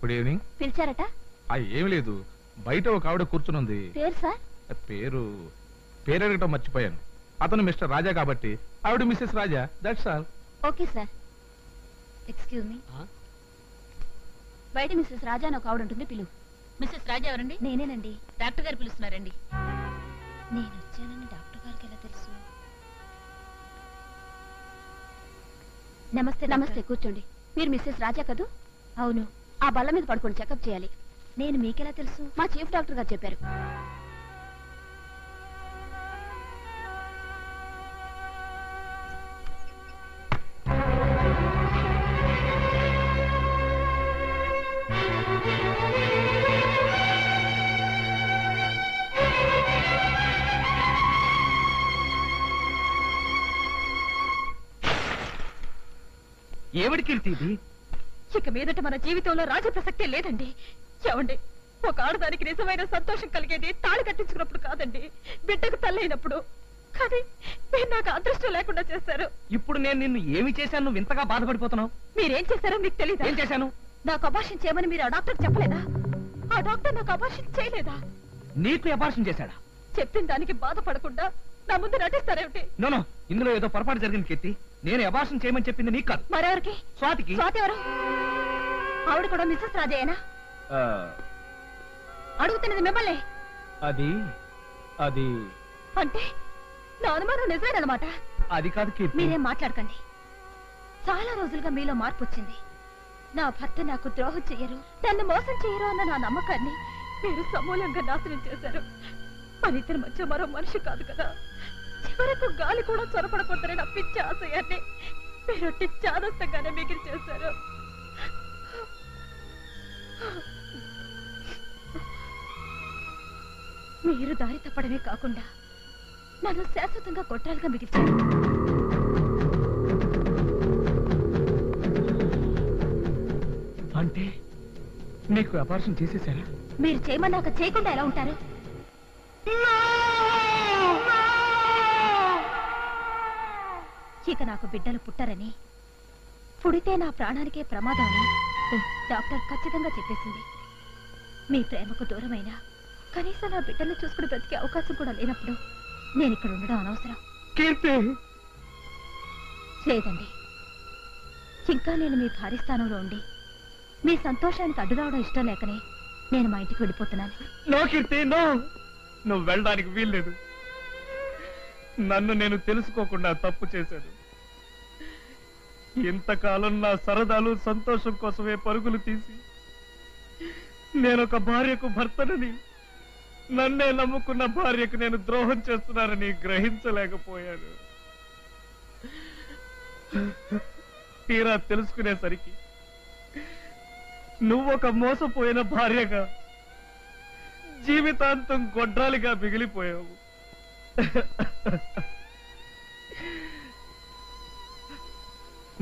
Good evening పిలిచారట? ఆ ఏం లేదు. బయట ఒక ఆవిడ కూర్చునుంది. పేరు సార్? పేరు పేరు అడగటం మర్చిపోయాను. అతను మిస్టర్ రాజా కాబట్టి ఆవిడ Mrs Raja. That's all okay sir. Excuse me బయట మిస్సెస్ రాజా అని ఒక ఆవిడ ఉంటుంది పిలువు మిస్సెస్ రాజా ఎవరండి? నేనేనండి. డాక్టర్ గారు పిలుస్తున్నారండి. నేను వచ్చానని డాక్టర్ గారికి ఎలా తెలుసు? నమస్తే నమస్తే కూర్చోండి. మీరు మిస్సెస్ రాజా కదూ? అవును. ఆ బల్ల మీద పడుకొని చెకప్ చేయాలి. నేను మీకెలా తెలుసు? మా చీఫ్ డాక్టర్ గారు చెప్పారు. ఏమిటి కీర్తి ఇది? ఇక మీదట మన జీవితంలో రాజ ప్రసక్తే లేదండి. చెవండి ఒక ఆడదానికి నిజమైన సంతోషం కలిగేది తాళి కట్టించుకున్నప్పుడు కాదండి బిడ్డకు తల్లైనప్పుడు. కానీ మీరు నాకు అదృష్టం లేకుండా చేశారు. ఇప్పుడు నేను నిన్ను ఏమి చేశాను? నువ్వు ఇంతగా బాధపడిపోతున్నావు. మీరేం చేశారో మీకు తెలియదు ఏం చేశాను? నాకు అబార్షన్ చేయమని మీరు ఆ డాక్టర్ చెప్పలేదా? ఆ డాక్టర్ నాకు అబార్షన్ చేయలేదా? నీకు అపార్షన్ చేశాడా? చెప్పిన దానికి బాధపడకుండా నా ముందు నటిస్తారేమిటి? ఇందులో ఏదో పొరపాటు జరిగింది కీర్తి. నేను అబార్షన్ చేయమని చెప్పింది నీకు కాదు. మరెవరికి? స్వాతికి. స్వాతి ఎవరు ఆవిడ కూడా మిస్సెస్ రాజయ్యనా? అడుగుతున్నది మిమ్మల్ని. అది అది. అంటే నా అనుమానం నిజమేనమాట అది కాదు కీర్తి. మీరేం మాట్లాడకండి. చాలా రోజులుగా మీలో మార్పు వచ్చింది. నా భర్త నాకు ద్రోహం చెయ్యరు. నన్ను మోసం చెయ్యరు అన్న నా నమ్మకాన్ని మీరు సమూలంగా నాశనం చేశారు. మన ఇద్దరి మధ్య మరో మనిషి కాదు కదా. చివరకు గాలి కూడా చొరపడకూడదని నా పిచ్చి ఆశయాన్ని మీరు చాదస్తంగానే మిగిలి చేశారు. మీరు దారి తప్పడమే కాకుండా నన్ను శాశ్వతంగా కొట్టాలుగా మిగిల్చారు. అంటే నీకు అపార్షన్ చేసేసారా? మీరు చేయమన్నాక చేయకుండా ఎలా ఉంటారు? ఇక నాకు బిడ్డలు పుట్టరని పుడితే నా ప్రాణానికే ప్రమాదం అని డాక్టర్ ఖచ్చితంగా చెప్పేసింది. మీ ప్రేమకు దూరమైనా కనీసం నా బిడ్డల్ని చూసుకుని బ్రతికే అవకాశం కూడా లేనప్పుడు నేను ఇక్కడ ఉండడం అనవసరం. లేదండి. ఇంకా నేను మీ భార్య స్థానంలో ఉండి మీ సంతోషానికి అడ్డు రావడం ఇష్టం లేకనే నేను మా ఇంటికి వెళ్ళిపోతున్నాను. నువ్వు వెళ్ళడానికి వీల్లేదు. నన్ను నేను తెలుసుకోకుండా తప్పు చేశాను. ఇంతకాలం నా సరదాలు సంతోషం కోసమే పరుగులు తీసి నేను ఒక భార్యకు భర్తనని నన్నే నమ్ముకున్న భార్యకు నేను ద్రోహం చేస్తున్నానని గ్రహించలేకపోయాను. తీరా తెలుసుకునేసరికి నువ్వొక మోసపోయిన భార్యగా జీవితాంతం గొడ్రాలిగా మిగిలిపోయావు.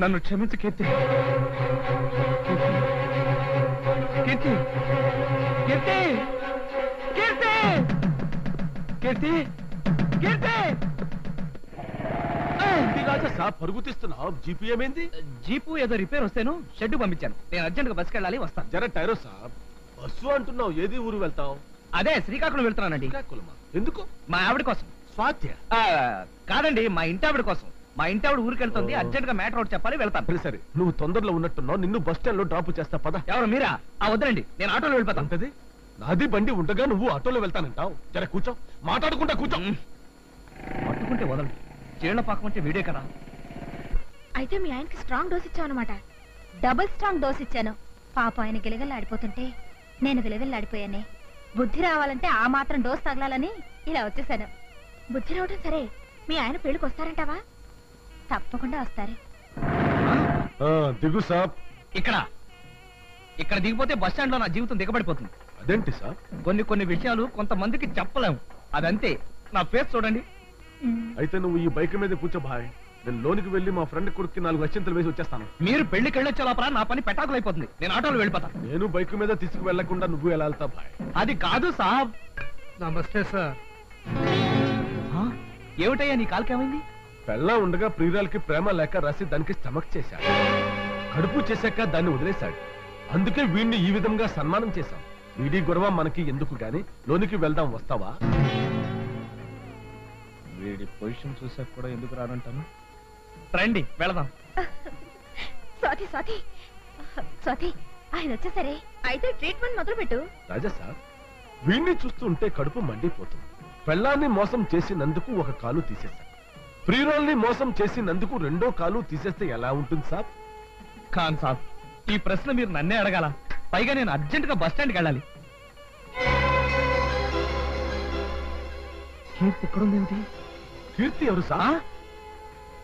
నన్ను క్షమించు కీర్తి. కీర్తి. కీర్తి. కీర్తి. కీర్తి. కీర్తి. పరుగు తీస్తున్నావు? జీపీఎం ఏంది జీపు ఏదో రిపేర్ వస్తేను షెడ్ పంపించాను. నేను అర్జెంట్గా బస్కి వెళ్ళాలి వస్తాను. జర టైరో సాబ్. బస్సు అంటున్నావు ఏది ఊరు వెళ్తావు? అదే శ్రీకాకుళం వెళ్తున్నానండి. ఎందుకు? మా ఆవిడ కోసం. స్వాత్య ఆ, కాదండి మా ఇంటి ఆవిడ కోసం. మా ఇంటి ఆవిడ ఊరికి వెళ్తుంది ఓ. అర్జెంట్గా మ్యాటర్ ఒకటి చెప్పాలి వెళ్తాను. సరే నువ్వు తొందరలో ఉన్నట్టున్నావు నిన్ను బస్ స్టాండ్లో డ్రాప్ చేస్తా పద. ఎవరు మీరా? ఆ వద్దండి నేను ఆటోలో వెళ్ళిపోతాను. అంతది నాది బండి ఉండగా నువ్వు ఆటోలో వెళ్తానంటావు? జర కూర్చో. మాట్లాడుకుంటా కూర్చో. పట్టుకుంటే వదలండి చీళ్ళ పాకం అంటే వీడే కదా. అయితే మీ ఆయనకి స్ట్రాంగ్ డోస్ ఇచ్చావు అనమాట డబుల్ స్ట్రాంగ్ డోస్ ఇచ్చాను. పాప ఆయన గిలగల్లాడిపోతుంటే నేను గిలగల్లాడిపోయానే బుద్ధి రావాలంటే ఆ మాత్రం డోస్ తగలాలని ఇలా వచ్చేసాను. బుద్ధి రావడం సరే మీ ఆయన పెళ్ళికి వస్తారంటావా తప్పకుండా వస్తారు. ఆ, దిగు సాబ్. ఇక్కడ. ఇక్కడ దిగిపోతే బస్ స్టాండ్లో నా జీవితం దిగబడిపోతుంది. అదేంటి సాబ్? కొన్ని కొన్ని విషయాలు కొంతమందికి చెప్పలేము అదంతే. నా ఫేస్ చూడండి. అయితే నువ్వు ఈ బైక్ మీద కూర్చో భాయ్. నేను లోనికి వెళ్ళి మా ఫ్రెండ్ కొడుక్కి నాలుగు అత్యంతలు వేసి వచ్చేస్తాను. మీరు పెళ్ళికి వెళ్ళొచ్చే లోపల నా పని పెటాకులైపోతుంది. నేను ఆటోలో వెళ్ళిపోతాను. నేను బైక్ మీద తీసుకు వెళ్ళకుండా నువ్వు ఎలా వెళ్తా భాయ్? అది కాదు సాబ్. నమస్తే సార్? ఏమిటయ్యా నీ కాలుకేమైంది? పెళ్ళ ఉండగా ప్రియురాలకి ప్రేమ లేక రాసి దానికి స్టమక్ చేశాడు. కడుపు చేశాక దాన్ని వదిలేశాడు. అందుకే వీడిని ఈ విధంగా సన్మానం చేశాం. వీడి గొడవ మనకి ఎందుకు గాని? లోనికి వెళ్దాం వస్తావా? వీడి పొజిషన్ చూసాక కూడా ఎందుకు రానంటాను? రండి వెళదాం. స్వాతి స్వాతి. స్వాతి ఆయన వచ్చేసరే. అయితే ట్రీట్మెంట్ మొదలు పెట్టు రాజా సార్ వీడిని చూస్తుంటే కడుపు మండిపోతుంది. పెళ్ళాన్ని మోసం చేసినందుకు ఒక కాలు తీసేశాం ప్రియురాల్ని మోసం చేసినందుకు రెండో కాలు తీసేస్తే ఎలా ఉంటుంది సార్ ఖాన్ సాబ్ ఈ ప్రశ్న మీరు నన్నే అడగాల. పైగా నేను అర్జెంట్గా బస్ స్టాండ్కి వెళ్ళాలి. కీర్తి ఎక్కడుందేమిటి? కీర్తి ఎవరు? సార్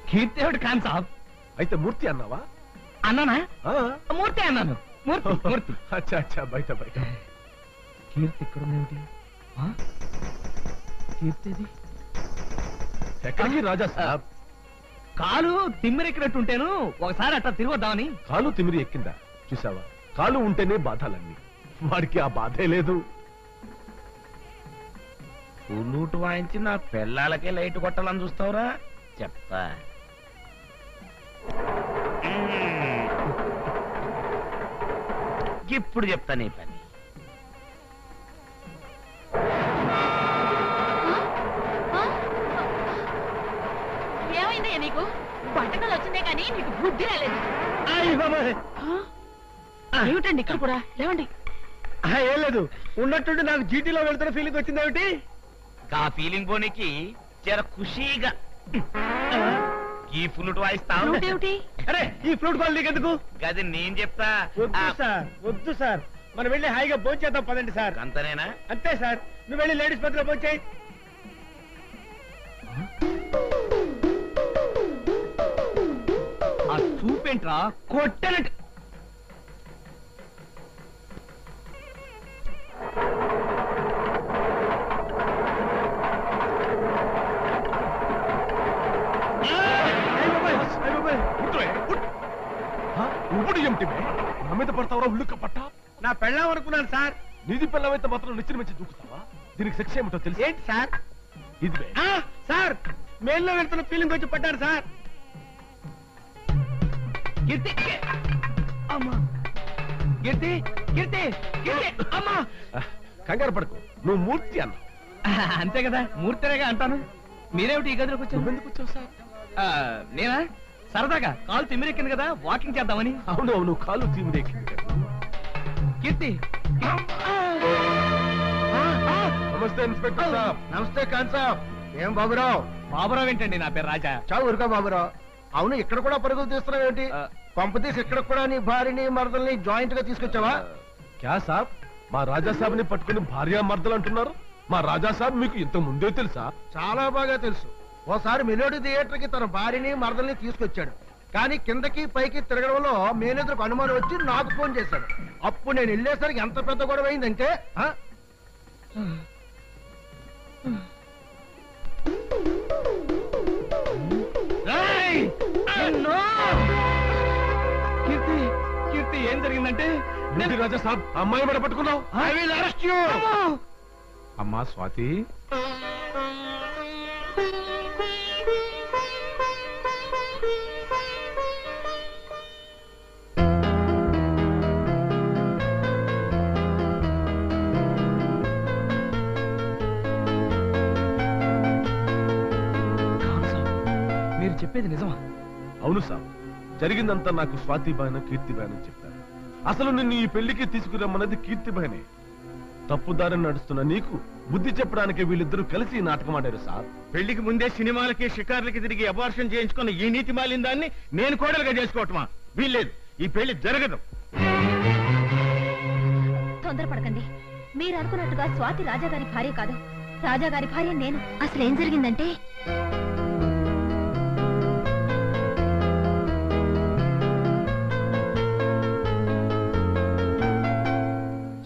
కీర్తి ఏమిటి ఖాన్ సాబ్? అయితే మూర్తి అన్నావా? అన్నానా? ఆ? మూర్తి అన్నాను. మూర్తి మూర్తి. అచ్చా అచ్చా బయట బయట. కీర్తి ఎక్కడుందేమిటి? ఆ? కీర్తి ఎక్కడికి రాజా సార్ కాలు తిమ్మిరెక్కినట్టుంటేను ఒకసారి అట్లా తిరిగొద్దామని. కాలు తిమిరి ఎక్కిందా? చూసావా కాలు ఉంటేనే బాధలన్నీ. వాడికి ఆ బాధే లేదు. పుల్లూటు వాయించి నా పిల్లలకే లైట్ కొట్టాలని చూస్తావురా? చెప్తా. ఇప్పుడు చెప్తా నీ పని. వచ్చిందే కానీ నీకు బుద్ధి రాలేదు. ఏమిటండి ఇక్కడ కూడా? లేవండి. ఏం లేదు. ఉన్నట్టుండి నాకు జీటీలో వెళ్తున్న ఫీలింగ్ వచ్చిందేమిటి ఆ ఫీలింగ్ పోనీకి జర ఖుషీగా. ఈ ఫ్లూట్ వాయిస్తావు? ఏమిటి? అరే ఈ ఫ్లూట్ కాల్ నీకెందుకు? గది నేను చెప్తా. వద్దు సార్ వద్దు సార్. మనం వెళ్ళి హాయిగా భోంచేద్దాం పదండి సార్. అంతనేనా అంతే సార్. నువ్వు వెళ్ళి లేడీస్ పత్రిక భోంచేయి. చూపేంట్రా కొట్టనట్టు ఇప్పుడు ఏమిటి బే? నా మీద పడతావరా ఉల్లుక్క పట్ట నా పెళ్ళాం అనుకున్నాను సార్. నీది పిల్లమైతే మాత్రం నిచ్చిన మించి దూకుతావా దీనికి శిక్ష ఏమిటో తెలుసు? ఏంటి సార్? ఇది బే. ఆ, సార్ మేల్లో వెళ్తున్న ఫీలింగ్ వచ్చి పడ్డారు సార్. కీర్తి అమ్మా. కీర్తి కీర్తి కీర్తి అమ్మా. కంగారు పడకు నువ్వు మూర్తి అన్న అంతే కదా మూర్తిరేగా అంటాను. మీరేమిటి ఈ గదిలోకి వచ్చారు? నువ్వెందుకు వచ్చావు సార్? నేనా? సరదాగా కాలు తిమ్మిరెక్కింది కదా వాకింగ్ చేద్దామని. అవును అవును కాలు తీమిరెక్కింది కదా. కీర్తి నమస్తే ఇన్స్పెక్టర్ సాబ్. నమస్తే ఖాన్ సాబ్. ఏం బాబురావు? బాబురావు ఏంటండి నా పేరు రాజా? చావు ఊరుకో బాబురావు. అవును ఇక్కడ కూడా పరుగులు తీస్తున్నావు ఏంటి. పంపతీసి ఇక్కడ కూడా నీ భార్యని మరదల్ని జాయింట్గా తీసుకొచ్చావా క్యా సాబ్? మా రాజా సాబ్ని పట్టుకుని భార్య మర్దలు అంటున్నారు. మా రాజా సాబ్ మీకు ఇంత ముందే తెలుసా? చాలా బాగా తెలుసు. ఓసారి మెలోడీ థియేటర్కి తన భార్యని మరదల్ని తీసుకొచ్చాడు. కానీ కిందకి పైకి తిరగడంలో మేనేజర్కు అనుమానం వచ్చి నాకు ఫోన్ చేశాడు. అప్పుడు నేను వెళ్ళేసరికి ఎంత పెద్ద గొడవ అయిందంటే ఏం జరిగిందంటే? ఏంటి రాజా సాబ్ అమ్మాయి మీద పట్టుకున్నావు? you. అమ్మా! స్వాతి. మీరు చెప్పేది నిజమా? అవును సాబ్ జరిగిందంతా నాకు స్వాతి బాయన కీర్తి బాయన చెప్పారు. అసలు నిన్ను ఈ పెళ్ళికి తీసుకురమ్మన్నది కీర్తి బాయనే తప్పుదారిని నడుస్తున్న నీకు బుద్ధి చెప్పడానికి వీళ్ళిద్దరూ కలిసి నాటకం ఆడారు సార్. పెళ్ళికి ముందే సినిమాలకి షికార్లకి తిరిగి అబార్షన్ చేయించుకున్న ఈ నీతి మాలిన దాన్ని నేను కోడలుగా చేసుకోవటమా? వీల్లేదు. ఈ పెళ్ళి జరగదు. తొందరపడకండి. మీరు అనుకున్నట్టుగా స్వాతి రాజాగారి భార్య కాదు. రాజాగారి భార్య నేను. అసలు ఏం జరిగిందంటే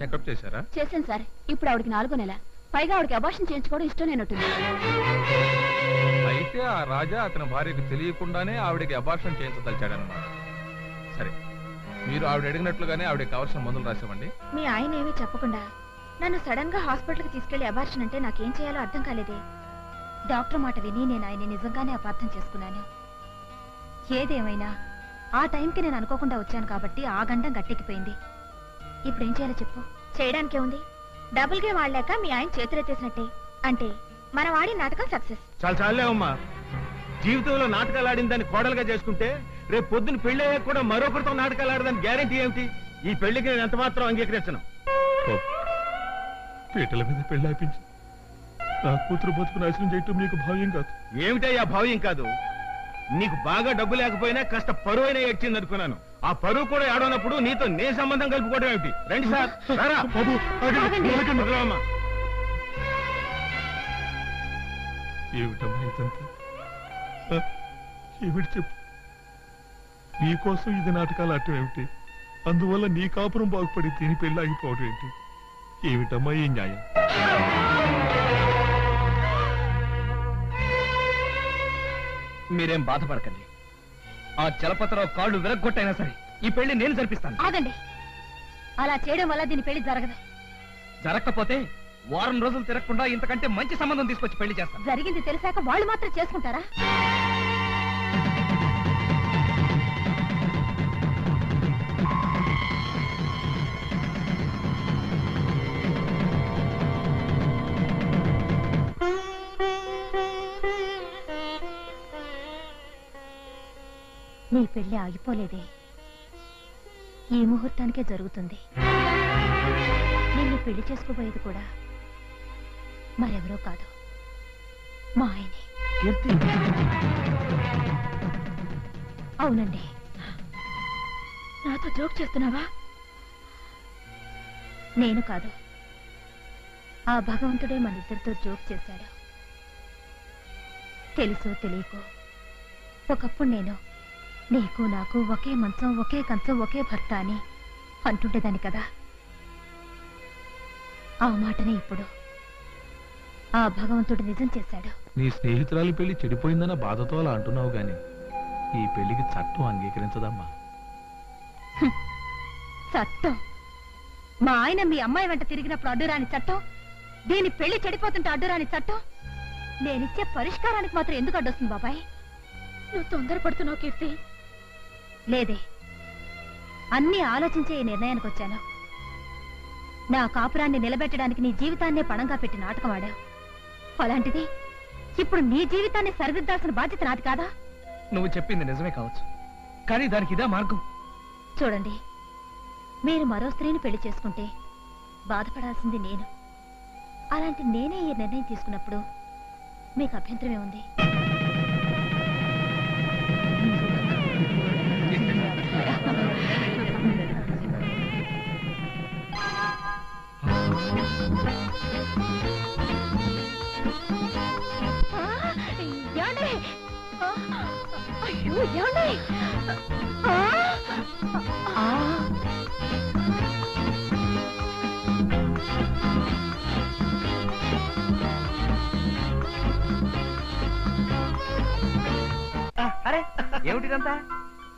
చెకప్ చేశారా? చేశాను సార్. ఇప్పుడు ఆవిడకి నాలుగో నెల. పైగా ఆవిడకి అబార్షన్ చేయించుకోవడం ఇష్టం లేనట్టుంది. అయితే ఆ రాజా అతని భార్యకు తెలియకుండానే ఆవిడకి అబార్షన్ చేయించదలిచాడనమాట సరే మీరు ఆవిడ అడిగినట్లుగానే ఆవిడకి కావాల్సిన మందులు రాసామండి మీ ఆయన ఏమీ చెప్పకుండా నన్ను సడన్గా హాస్పిటల్కి తీసుకెళ్ళి అబార్షన్ అంటే నాకేం చేయాలో అర్థం కాలేదే. డాక్టర్ మాట విని నేను ఆయన నిజంగానే అపార్థం చేసుకున్నాను. ఏదేమైనా ఆ టైంకి నేను అనుకోకుండా వచ్చాను కాబట్టి ఆ గండం గట్టెక్కిపోయింది. ఇప్పుడు ఏం చేయాలో చెప్పు. చేయడానికే ఉంది. డబుల్ గేమ్ ఆడలేక మీ ఆయన చేతులెత్తేసినట్టే. అంటే మనం ఆడి నాటకం సక్సెస్. చాలా చాలే అమ్మా. జీవితంలో నాటకాలు ఆడిన దాన్ని కోడలుగా చేసుకుంటే రేపు పొద్దున పెళ్ళి అయ్యాక కూడా మరొకరితో నాటకాలు ఆడదాని గ్యారెంటీ ఏమిటి? ఈ పెళ్ళికి నేను ఎంత మాత్రం అంగీకరించను. పీటల మీద పెళ్ళి ఆపించి నా కూతురు బతుకు నాశనం చేయటం మీకు భావ్యం కాదు. ఏమిటయ్యా భావ్యం కాదు? నీకు బాగా డబ్బు లేకపోయినా కాస్త పరువు అయినా ఏడ్చింది అనుకున్నాను ఆ పరువు కూడా ఆడనప్పుడు నీతో నే సంబంధం కలుపుకోవడం ఏమిటి? రండి సార్. రారా. వదలమ్మా. ఏమిటమ్మా ఇదంతా? ఆ? ఏమిటి చెప్పు? నీకోసం ఇది నాటకాలు ఆడటం ఏమిటి? అందువల్ల నీ కాపురం బాగుపడి దీని పెళ్ళి ఆగిపోవడం ఏంటి? ఏమిటమ్మా ఈ న్యాయం? మీరేం బాధపడకండి. ఆ చలపతిరావు కాళ్ళు విరగ్గొట్టైనా సరే ఈ పెళ్ళి నేను జరిపిస్తాను. ఆగండి. అలా చేయడం వల్ల దీని పెళ్ళి జరగదు. జరగకపోతే వారం రోజులు తిరగకుండా ఇంతకంటే మంచి సంబంధం తీసుకొచ్చి పెళ్ళి చేస్తాను. జరిగింది తెలిసాక వాళ్ళు మాత్రం చేసుకుంటారా? నీ పెళ్ళి ఆగిపోలేదే. ఈ ముహూర్తానికే జరుగుతుంది. నిన్ను పెళ్ళి చేసుకోబోయేది కూడా మరెవరో కాదు మా ఆయనే. అవునండి. నాతో జోక్ చేస్తున్నావా? నేను కాదు. ఆ భగవంతుడే మన ఇద్దరితో జోక్ చేశాడు. తెలుసో తెలియకో ఒకప్పుడు నేను నీకు నాకు ఒకే మంచం ఒకే కంచం ఒకే భర్త అని అంటుండేదాన్ని కదా. ఆ మాటనే ఇప్పుడు ఆ భగవంతుడు నిజం చేశాడు. నీ స్నేహితురాలి పెళ్ళి చెడిపోయిందన్న బాధతో అలా అంటున్నావు గాని ఈ పెళ్ళికి చట్టం అంగీకరించదమ్మా. చట్టం? మా ఆయన మీ అమ్మాయి వెంట తిరిగినప్పుడు అడ్డురాని చట్టం? దీని పెళ్ళి చెడిపోతుంటే అడ్డురాని చట్టం? నేనిచ్చే పరిష్కారానికి మాత్రం ఎందుకు అడ్డొస్తుంది బాబాయ్? నువ్వు తొందరపడుతున్నావు కీర్తి. లేదే. అన్నీ ఆలోచించే ఈ నిర్ణయానికి వచ్చాను. నా కాపురాన్ని నిలబెట్టడానికి నీ జీవితాన్నే పణంగా పెట్టి నాటకం ఆడావు. అలాంటిది ఇప్పుడు నీ జీవితాన్ని సరిదిద్దాల్సిన బాధ్యత నాది కాదా? నువ్వు చెప్పింది నిజమే కావచ్చు. కానీ దానికి ఇదే మార్గం? చూడండి మీరు మరో స్త్రీని పెళ్ళి చేసుకుంటే బాధపడాల్సింది నేను. అలాంటి నేనే ఈ నిర్ణయం తీసుకున్నప్పుడు మీకు అభ్యంతరమే ఉంది. అయ్యో ఏమండి? ఆ! ఆ! అరే ఏమిటిదంతా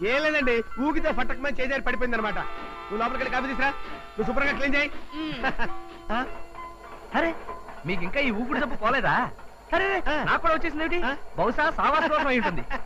ఏం లేదండి ఊగితే ఫట్టకమని చేజారి పడిపోయింది అనమాట నువ్వు లోపలికి కాఫీ తీసురా నువ్వు శుభ్రంగా క్లీన్ చేయి? అరే మీకు ఇంకా ఈ ఊపిరి తప్పు పోలేదా అరే నాకు కూడా వచ్చేసింది ఏమిటి బహుశా సావాస అయి ఉంటుంది.